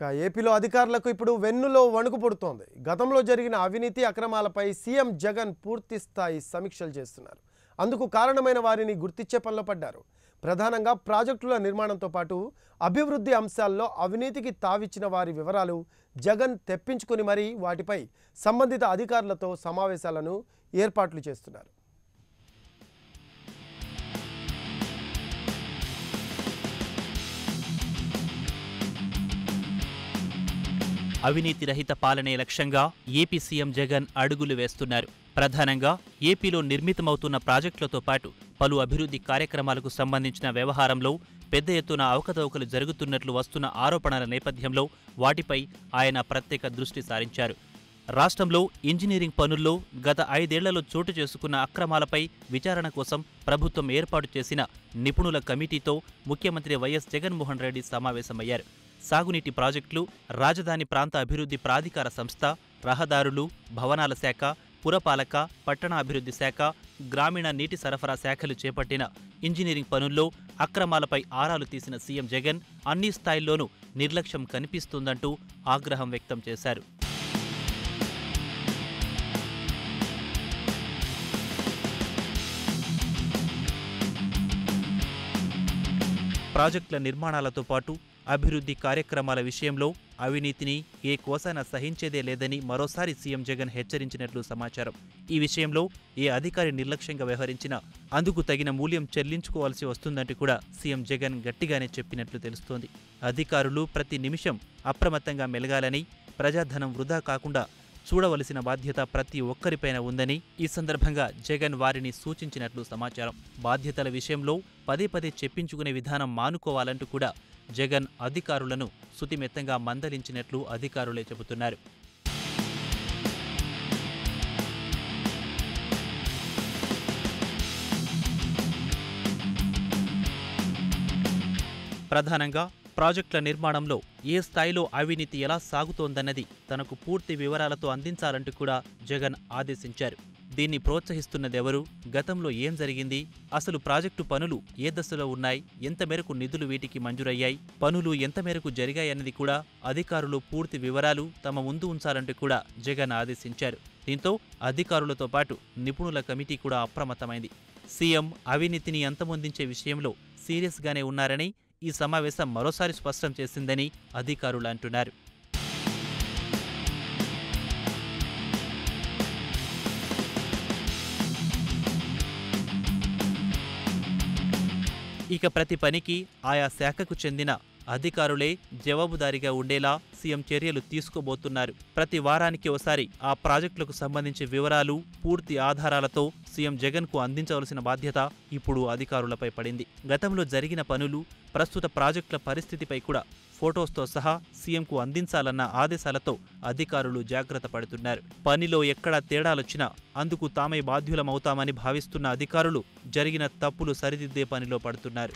ఇక ఏపీలో అధికారులకు ఇప్పుడు వెన్నులో వణుకు పుడుతోంది. గతంలో జరిగిన అవినీతి అక్రమాలపై సీఎం జగన్ పూర్తి స్థాయి సమీక్షలు చేస్తున్నారు. అందుకు కారణమైన వారిని గుర్తించే పనిలో పడ్డారు. ప్రధానంగా ప్రాజెక్టుల నిర్మాణంతో పాటు అభివృద్ధి అంశాల్లో అవినీతికి తావిచ్చిన వారి వివరాలు జగన్ తెప్పించుకుని మరీ వాటిపై సంబంధిత అధికారులతో సమావేశాలను ఏర్పాట్లు చేస్తున్నారు. అవినీతి రహిత పాలనే లక్ష్యంగా ఏపీ సీఎం జగన్ అడుగులు వేస్తున్నారు. ప్రధానంగా ఏపీలో నిర్మితమవుతున్న ప్రాజెక్టులతో పాటు పలు అభివృద్ధి కార్యక్రమాలకు సంబంధించిన వ్యవహారంలో పెద్ద ఎత్తున అవకతవకలు జరుగుతున్నట్లు వస్తున్న ఆరోపణల నేపథ్యంలో వాటిపై ఆయన ప్రత్యేక దృష్టి సారించారు. రాష్ట్రంలో ఇంజనీరింగ్ పనుల్లో గత ఐదేళ్ళలో చోటు చేసుకున్న అక్రమాలపై విచారణ కోసం ప్రభుత్వం ఏర్పాటు చేసిన నిపుణుల కమిటీతో ముఖ్యమంత్రి వైఎస్ జగన్మోహన్ రెడ్డి సమావేశమయ్యారు. సాగునీటి ప్రాజెక్టులు రాజధాని ప్రాంత అభివృద్ధి ప్రాధికార సంస్థ రహదారులు భవనాల శాఖ పురపాలక పట్టణాభివృద్ధి శాఖ గ్రామీణ నీటి సరఫరా శాఖలు చేపట్టిన ఇంజనీరింగ్ పనుల్లో అక్రమాలపై ఆరాలు తీసిన సీఎం జగన్ అన్ని స్థాయిల్లోనూ నిర్లక్ష్యం కనిపిస్తుందంటూ ఆగ్రహం వ్యక్తం చేశారు. ప్రాజెక్టుల నిర్మాణాలతో పాటు అభివృద్ధి కార్యక్రమాల విషయంలో అవినీతిని ఏ కోసాన సహించేదే లేదని మరోసారి సీఎం జగన్ హెచ్చరించినట్లు సమాచారం. ఈ విషయంలో ఏ అధికారి నిర్లక్ష్యంగా వ్యవహరించినా అందుకు తగిన మూల్యం చెల్లించుకోవాల్సి వస్తుందంటూ కూడా సీఎం జగన్ గట్టిగానే చెప్పినట్లు తెలుస్తోంది. అధికారులు ప్రతి నిమిషం అప్రమత్తంగా మెలగాలని ప్రజాధనం వృధా కాకుండా చూడవలసిన బాధ్యత ప్రతి ఒక్కరిపైన ఉందని ఈ సందర్భంగా జగన్ వారిని సూచించినట్లు సమాచారం. బాధ్యతల విషయంలో పదే పదే చెప్పించుకునే విధానం మానుకోవాలంటూ కూడా జగన్ అధికారులను సుతిమెత్తంగా మందలించినట్లు అధికారులే చెబుతున్నారు. ప్రధానంగా ప్రాజెక్టుల నిర్మాణంలో ఏ స్థాయిలో అవినీతి ఎలా సాగుతోందన్నది తనకు పూర్తి వివరాలతో అందించాలంటూ కూడా జగన్ ఆదేశించారు. దీన్ని ప్రోత్సహిస్తున్నదెవరు? గతంలో ఏం జరిగింది? అసలు ప్రాజెక్టు పనులు ఏ దశలో ఉన్నాయి? ఎంత మేరకు నిధులు వీటికి మంజూరయ్యాయి? పనులు ఎంత మేరకు జరిగాయన్నది కూడా అధికారులు పూర్తి వివరాలు తమ ముందు ఉంచాలంటూ కూడా జగన్ ఆదేశించారు. దీంతో అధికారులతో పాటు నిపుణుల కమిటీ కూడా అప్రమత్తమైంది. సీఎం అవినీతిని అంతమొందించే విషయంలో సీరియస్గానే ఉన్నారని ఈ సమావేశం మరోసారి స్పష్టం చేసిందని అధికారులు అంటున్నారు. ఇక ప్రతి పనికి ఆయా శాఖకు చెందిన అధికారులే జవాబుదారీగా ఉండేలా సీఎం చర్యలు తీసుకోబోతున్నారు. ప్రతి వారానికి ఒకసారి ఆ ప్రాజెక్టులకు సంబంధించి వివరాలు పూర్తి ఆధారాలతో సీఎం జగన్కు అందించవలసిన బాధ్యత ఇప్పుడు అధికారులపై పడింది. గతంలో జరిగిన పనులు ప్రస్తుత ప్రాజెక్టుల పరిస్థితిపై కూడా ఫొటోస్తో సహా సీఎంకు అందించాలన్న ఆదేశాలతో అధికారులు జాగ్రత్త పడుతున్నారు. పనిలో ఎక్కడా తేడాలొచ్చినా అందుకు తామే బాధ్యులమవుతామని భావిస్తున్న అధికారులు జరిగిన తప్పులు సరిదిద్దే పనిలో పడుతున్నారు.